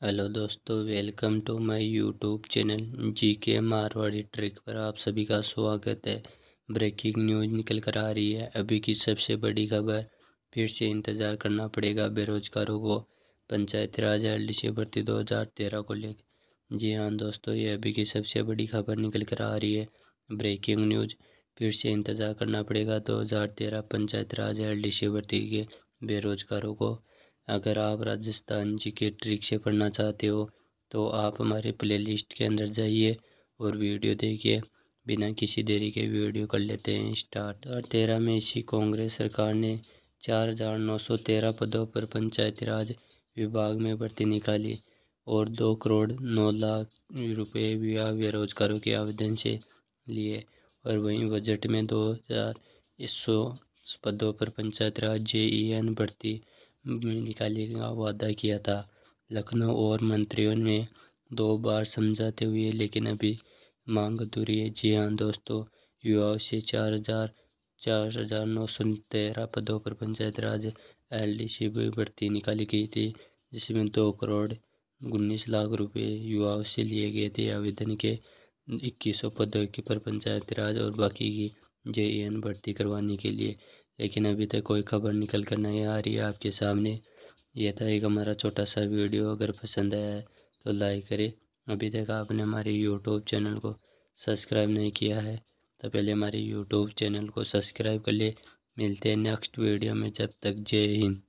Hello दोस्तों, welcome to my YouTube channel G K Marwari trick पर आप सभी का स्वागत है। ब्रेकिंग न्यूज़ निकल कर आ रही है। अभी की सबसे बड़ी खबर, फिर से इंतज़ार करना पड़ेगा बेरोजगारों को। पंचायती राज एल डी सी भर्ती दो हज़ार तेरह को लेकर। जी हाँ दोस्तों, ये अभी की सबसे बड़ी खबर निकल कर आ रही है। ब्रेकिंग न्यूज़, फिर से इंतज़ार करना पड़ेगा दो हज़ार तेरह panchayat Raj L D C भर्ती के बेरोजगारों को। अगर आप राजस्थान जी के ट्रिक से पढ़ना चाहते हो तो आप हमारे प्लेलिस्ट के अंदर जाइए और वीडियो देखिए। बिना किसी देरी के वीडियो कर लेते हैं स्टार्ट और तेरह में इसी कांग्रेस सरकार ने चार हज़ार नौ सौ तेरह पदों पर पंचायती राज विभाग में भर्ती निकाली और दो करोड़ नौ लाख रुपए या बेरोजगारों के आवेदन से लिए। और वहीं बजट में दो हज़ार पदों पर पंचायत राज जे ई एन भर्ती निकालने का वादा किया था। लखनऊ और मंत्रियों ने दो बार समझाते हुए, लेकिन अभी मांग अधूरी है। जी हाँ दोस्तों, युवाओं से चार हज़ार चार हज़ार नौ सौ तेरह पदों पर panchayat Raj L D C भर्ती निकाली गई थी, जिसमें दो करोड़ उन्नीस लाख रुपए युवाओं से लिए गए थे। आवेदन के इक्कीस सौ पदों की पर पंचायत राज और बाकी की जे भर्ती करवाने के लिए। लेकिन अभी तक कोई खबर निकल कर नहीं आ रही है आपके सामने। यह था एक हमारा छोटा सा वीडियो। अगर पसंद आया है तो लाइक करें। अभी तक आपने हमारे यूट्यूब चैनल को सब्सक्राइब नहीं किया है तो पहले हमारे यूट्यूब चैनल को सब्सक्राइब कर ले। मिलते हैं नेक्स्ट वीडियो में। जब तक जय हिंद।